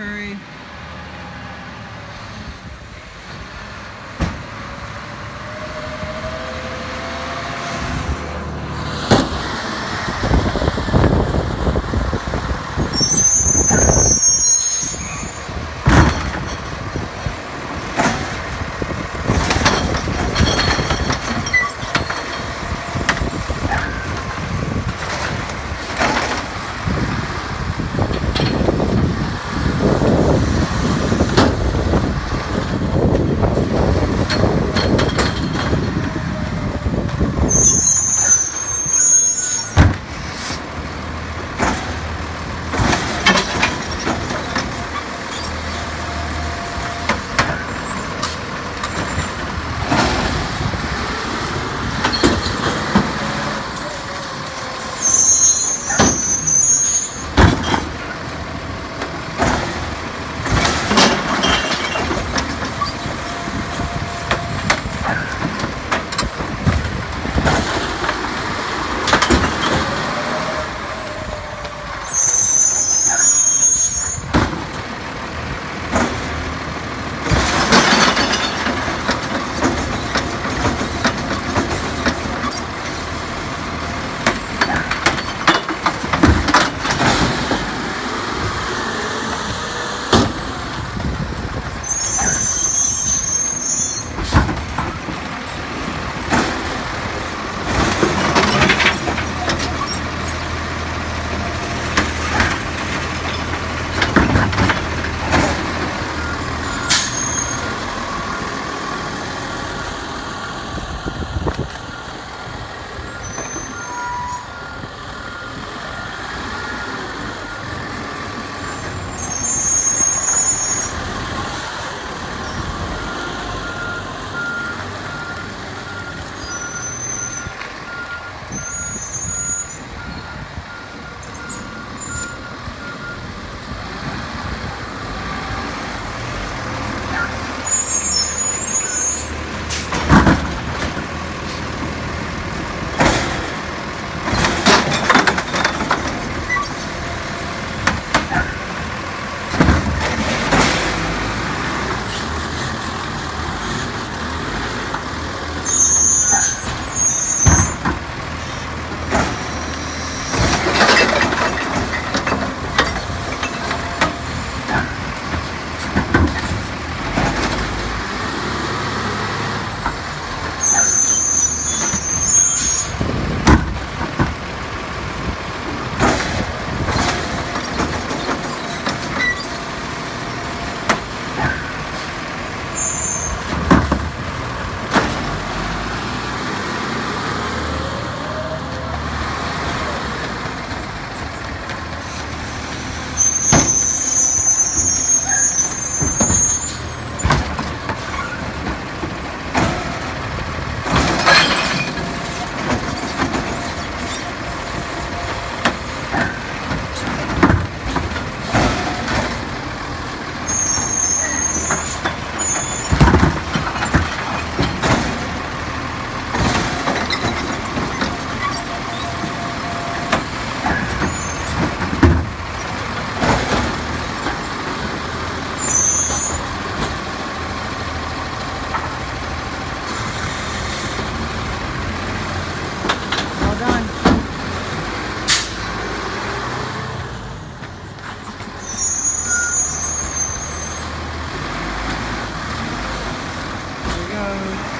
Curry. road.